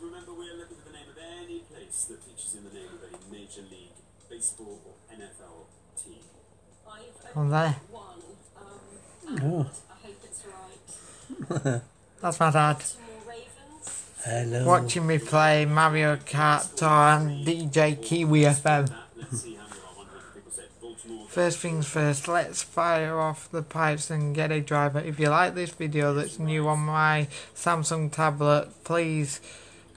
remember we're looking for the name of any place that features in the name of a Major League Baseball or NFL team. On only there. one, um, Oh. I hope it's right. That's my dad. Hello. Watching me play Mario Kart Tour and DJ Kiwi FM. That, let's see how many of our 100 people said Baltimore. First things first, let's fire off the pipes and get a driver. If you like this video that's new on my Samsung tablet, please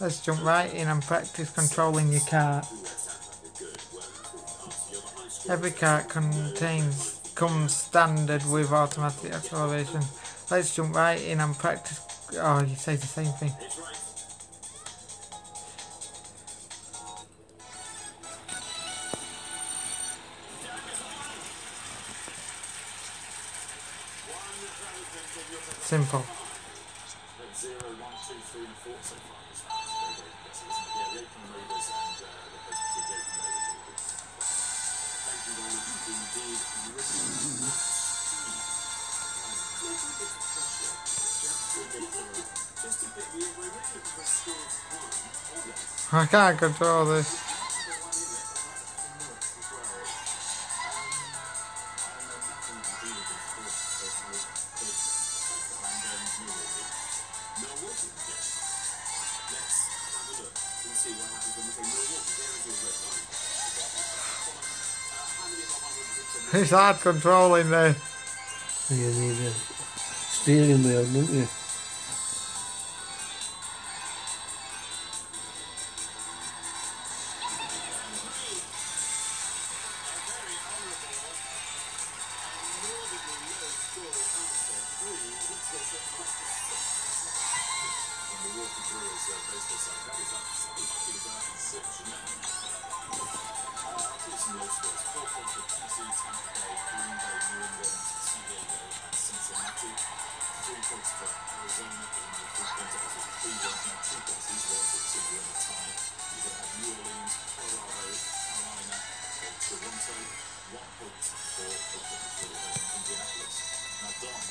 Let's jump right in and practice controlling your car. Ooh, that sounds like a good, well-informed answer. You're the high score. Every car contains comes standard with automatic acceleration. Let's jump right in and practice. Oh, you say the same thing. Simple. But zero, one, two, three, and four so far. It's very, very impressive, isn't and uh, the Oakland Raiders. Thank you very much indeed. Just a bit, we're we're really looking for a of one or less. I can't control this. It's hard controlling this. You need a steering wheel, don't you? Now, Don,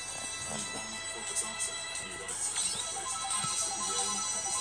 only one corporate answer. You got it. Congratulations. Kansas City,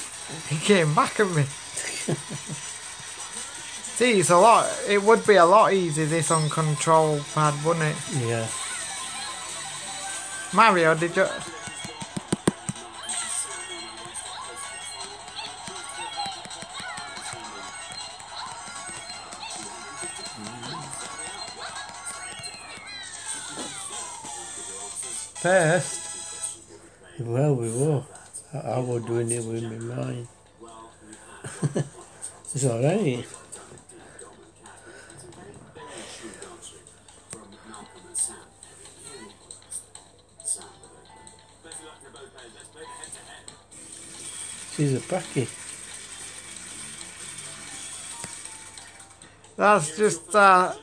he came back at me. See, it's a lot. It would be a lot easier this on control pad, wouldn't it? Yeah. Mario, did you? First, Well, we were. I, was doing it with my mind. it's alright. She's a packy. that's just uh,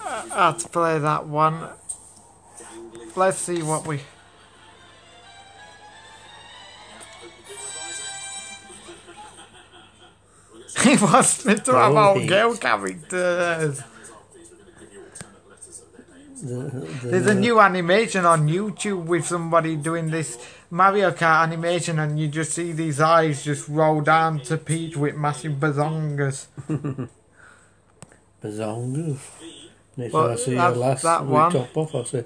how to play that one. Let's see what we. He wants me to have all girl characters. The, the, There's a new animation on YouTube with somebody doing this Mario Kart animation, and you just see these eyes just roll down to Peach with massive bazongas. Bazongas. Next Well, time I see that- her last that one- top off, I say,